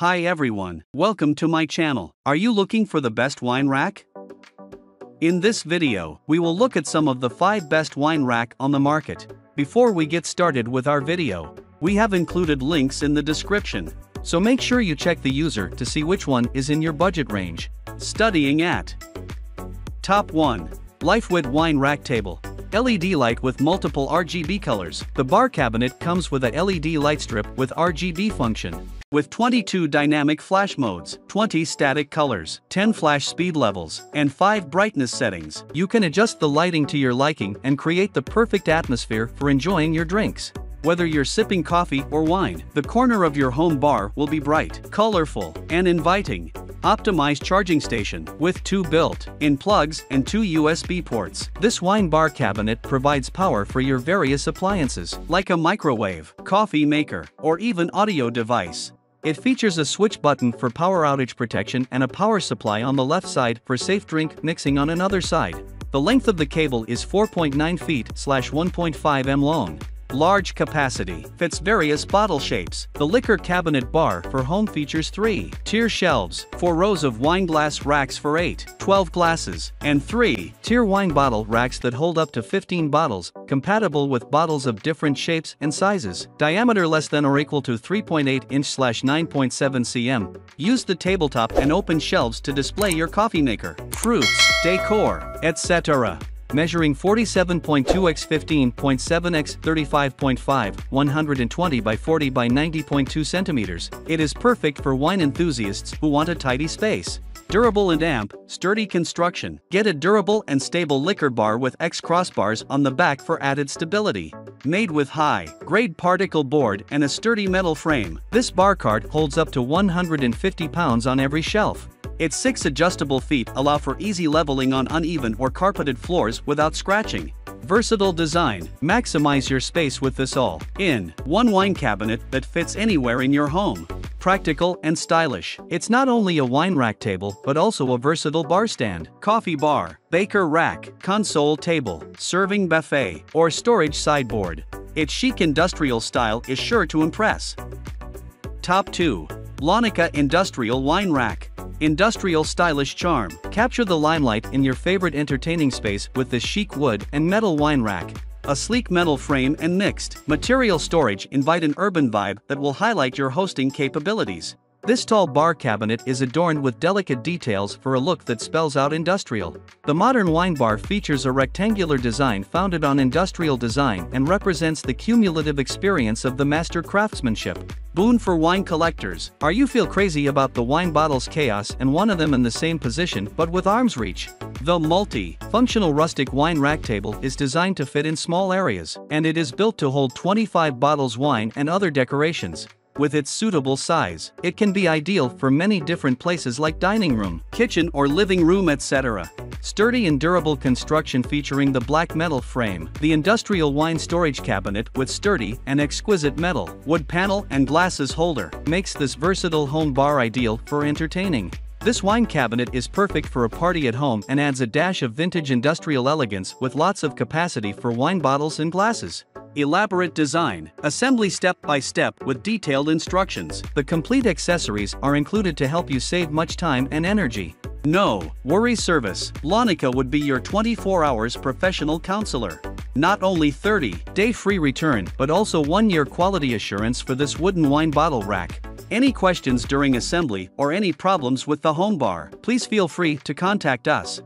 Hi everyone, welcome to my channel. Are you looking for the best wine rack? In this video, we will look at some of the 5 best wine rack on the market. Before we get started with our video, we have included links in the description. So make sure you check the user to see which one is in your budget range. Studying at Top 1. LifeWit Wine Rack Table. LED light with multiple RGB colors. The bar cabinet comes with a LED light strip with RGB function. With 22 dynamic flash modes, 20 static colors, 10 flash speed levels, and 5 brightness settings, you can adjust the lighting to your liking and create the perfect atmosphere for enjoying your drinks. Whether you're sipping coffee or wine, the corner of your home bar will be bright, colorful, and inviting. Optimized charging station with two built-in plugs and two USB ports. This wine bar cabinet provides power for your various appliances, like a microwave, coffee maker, or even audio device. It features a switch button for power outage protection and a power supply on the left side for safe drink mixing on another side. The length of the cable is 4.9 feet slash 1.5 m long. Large capacity, fits various bottle shapes. The liquor cabinet bar for home features 3 tier shelves, 4 rows of wine glass racks for 8, 12 glasses, and 3 tier wine bottle racks that hold up to 15 bottles, compatible with bottles of different shapes and sizes. Diameter less than or equal to 3.8 inch slash 9.7 cm. Use the tabletop and open shelves to display your coffee maker, fruits, decor, etc measuring 47.2 x 15.7 x 35.5, 120 by 40 by 90.2 centimeters. It is perfect for wine enthusiasts who want a tidy space. Durable and amp, sturdy construction. Get a durable and stable liquor bar with X crossbars on the back for added stability. Made with high grade particle board and a sturdy metal frame, this bar cart holds up to 150 pounds on every shelf. Its six adjustable feet allow for easy leveling on uneven or carpeted floors without scratching. Versatile design, maximize your space with this all in one wine cabinet that fits anywhere in your home. Practical and stylish, it's not only a wine rack table but also a versatile bar stand, coffee bar, baker rack, console table, serving buffet, or storage sideboard. Its chic industrial style is sure to impress. Top 2. Launica Industrial Wine Rack. Industrial stylish charm. Capture the limelight in your favorite entertaining space with this chic wood and metal wine rack. A sleek metal frame and mixed material storage invite an urban vibe that will highlight your hosting capabilities. This tall bar cabinet is adorned with delicate details for a look that spells out industrial. The modern wine bar features a rectangular design founded on industrial design and represents the cumulative experience of the master craftsmanship. Boon for wine collectors. Are you feel crazy about the wine bottles chaos and one of them in the same position but with arm's reach? The multi-functional rustic wine rack table is designed to fit in small areas, and it is built to hold 25 bottles wine and other decorations. With its suitable size, it can be ideal for many different places like dining room, kitchen or living room etc. Sturdy and durable construction featuring the black metal frame, the industrial wine storage cabinet with sturdy and exquisite metal, wood panel and glasses holder, makes this versatile home bar ideal for entertaining. This wine cabinet is perfect for a party at home and adds a dash of vintage industrial elegance with lots of capacity for wine bottles and glasses. Elaborate design, assembly step by step with detailed instructions. The complete accessories are included to help you save much time and energy. No worry service. Launica would be your 24 hours professional counselor. Not only 30 day free return, but also 1 year quality assurance for this wooden wine bottle rack. Any questions during assembly or any problems with the home bar, please feel free to contact us.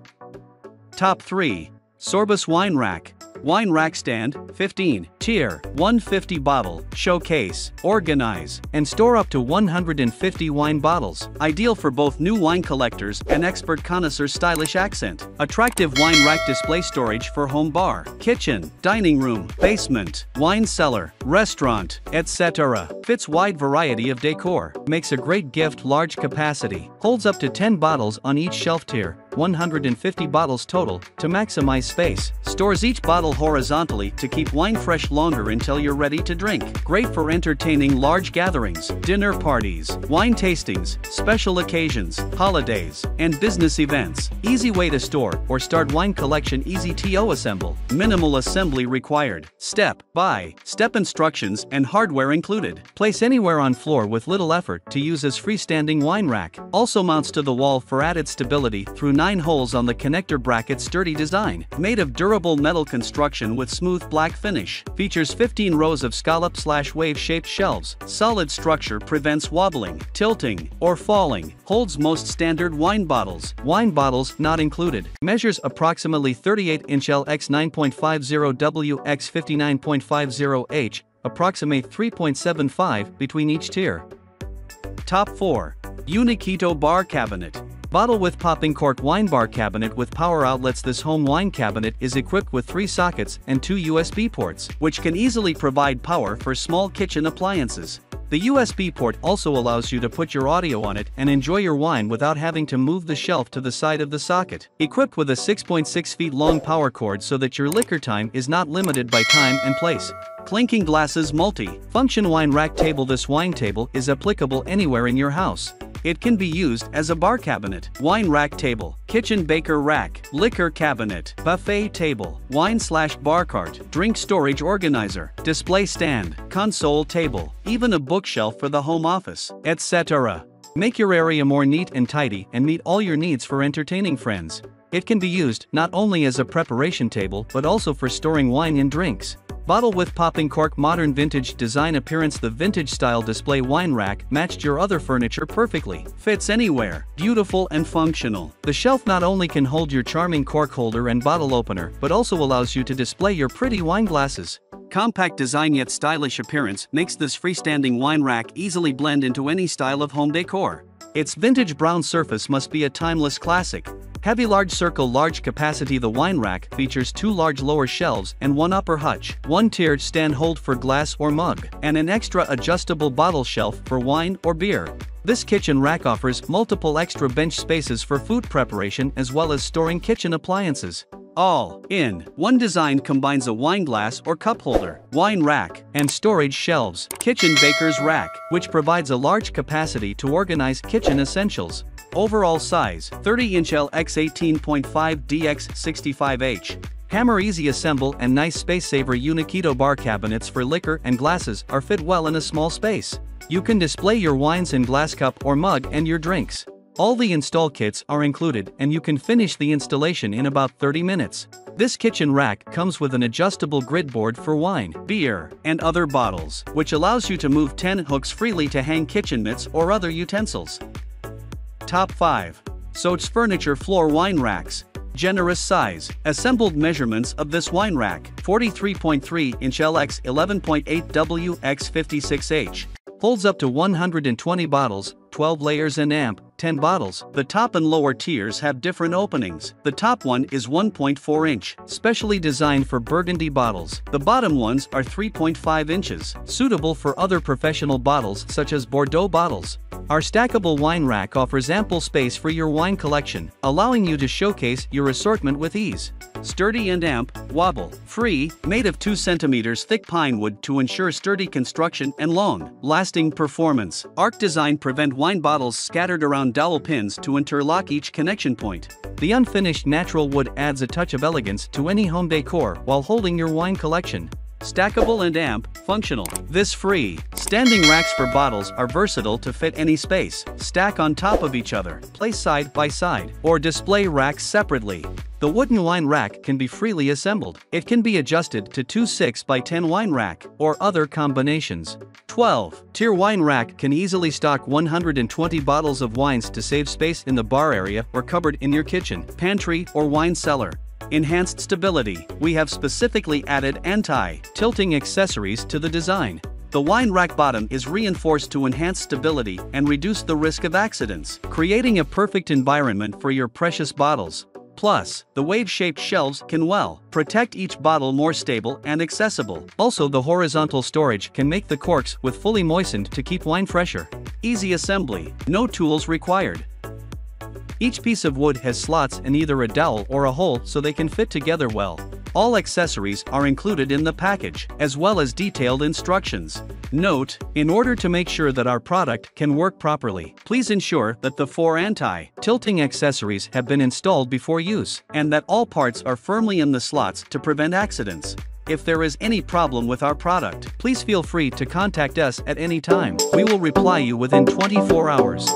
Top 3. Sorbus Wine Rack Wine rack stand, 15, tier, 150 bottle, showcase, organize, and store up to 150 wine bottles. Ideal for both new wine collectors and expert connoisseurs stylish accent. Attractive wine rack display storage for home bar, kitchen, dining room, basement, wine cellar, restaurant, etc. Fits wide variety of decor. Makes a great gift large capacity. Holds up to 10 bottles on each shelf tier 150 bottles total, to maximize space. Stores each bottle horizontally to keep wine fresh longer until you're ready to drink. Great for entertaining large gatherings, dinner parties, wine tastings, special occasions, holidays, and business events. Easy way to store or start wine collection easy to assemble. Minimal assembly required. Step by step instructions and hardware included. Place anywhere on floor with little effort to use as freestanding wine rack. Also mounts to the wall for added stability through 9 holes on the connector bracket sturdy design. Made of durable metal construction with smooth black finish. Features 15 rows of scallop slash wave shaped shelves. Solid structure prevents wobbling, tilting, or falling. Holds most standard wine bottles. Wine bottles not included. Measures approximately 38 inch L x 9.50 W x 59.50 H, approximate 3.75 between each tier. Top 4. Unikito Bar Cabinet. Bottle with popping cork wine bar cabinet with power outlets This home wine cabinet is equipped with three sockets and two USB ports, which can easily provide power for small kitchen appliances. The USB port also allows you to put your audio on it and enjoy your wine without having to move the shelf to the side of the socket. Equipped with a 6.6 feet long power cord so that your liquor time is not limited by time and place. Clinking Glasses Multi-Function Wine Rack Table This wine table is applicable anywhere in your house. It can be used as a bar cabinet, wine rack table, kitchen baker rack, liquor cabinet, buffet table, wine slash bar cart, drink storage organizer, display stand, console table, even a bookshelf for the home office, etc. Make your area more neat and tidy and meet all your needs for entertaining friends. It can be used not only as a preparation table but also for storing wine and drinks. Bottle with popping cork modern vintage design appearance The vintage style display wine rack matched your other furniture perfectly. Fits anywhere, beautiful and functional. The shelf not only can hold your charming cork holder and bottle opener but also allows you to display your pretty wine glasses. Compact design yet stylish appearance makes this freestanding wine rack easily blend into any style of home decor. Its vintage brown surface must be a timeless classic, Heavy large circle large capacity The wine rack features two large lower shelves and one upper hutch, one tiered stand hold for glass or mug, and an extra adjustable bottle shelf for wine or beer. This kitchen rack offers multiple extra bench spaces for food preparation as well as storing kitchen appliances. All in one design combines a wine glass or cup holder, wine rack, and storage shelves. Kitchen Baker's Rack, which provides a large capacity to organize kitchen essentials. Overall size 30 inch L x 18.5 DX 65H. Hammer easy assemble and nice space saver Unikito bar cabinets for liquor and glasses are fit well in a small space. You can display your wines in glass cup or mug and your drinks. All the install kits are included and you can finish the installation in about 30 minutes. This kitchen rack comes with an adjustable grid board for wine, beer, and other bottles, which allows you to move 10 hooks freely to hang kitchen mitts or other utensils. Top 5. Soges Furniture Floor Wine Racks. Generous size. Assembled measurements of this wine rack 43.3 inch LX 11.8 W x 56H. Holds up to 120 bottles, 12 layers and amp, 10 bottles. The top and lower tiers have different openings. The top one is 1.4 inch, specially designed for burgundy bottles. The bottom ones are 3.5 inches, suitable for other professional bottles such as Bordeaux bottles. Our stackable wine rack offers ample space for your wine collection, allowing you to showcase your assortment with ease. Sturdy and amp, wobble, free, made of 2 cm thick pine wood to ensure sturdy construction and long, lasting performance. Arc design prevent wine bottles scattered around dowel pins to interlock each connection point. The unfinished natural wood adds a touch of elegance to any home decor while holding your wine collection. Stackable and amp, functional. This free, standing racks for bottles are versatile to fit any space, stack on top of each other, place side by side, or display racks separately. The wooden wine rack can be freely assembled. It can be adjusted to two 6 by 10 wine rack or other combinations. 12. Tier wine rack can easily stock 120 bottles of wines to save space in the bar area or cupboard in your kitchen, pantry, or wine cellar. Enhanced stability. We have specifically added anti-tilting accessories to the design. The wine rack bottom is reinforced to enhance stability and reduce the risk of accidents, creating a perfect environment for your precious bottles. Plus, the wave-shaped shelves can well protect each bottle more stable and accessible. Also the horizontal storage can make the corks with fully moistened to keep wine fresher. Easy assembly, no tools required. Each piece of wood has slots in either a dowel or a hole so they can fit together well. All accessories are included in the package, as well as detailed instructions. Note, in order to make sure that our product can work properly, please ensure that the four anti-tilting accessories have been installed before use, and that all parts are firmly in the slots to prevent accidents. If there is any problem with our product, please feel free to contact us at any time. We will reply you within 24 hours.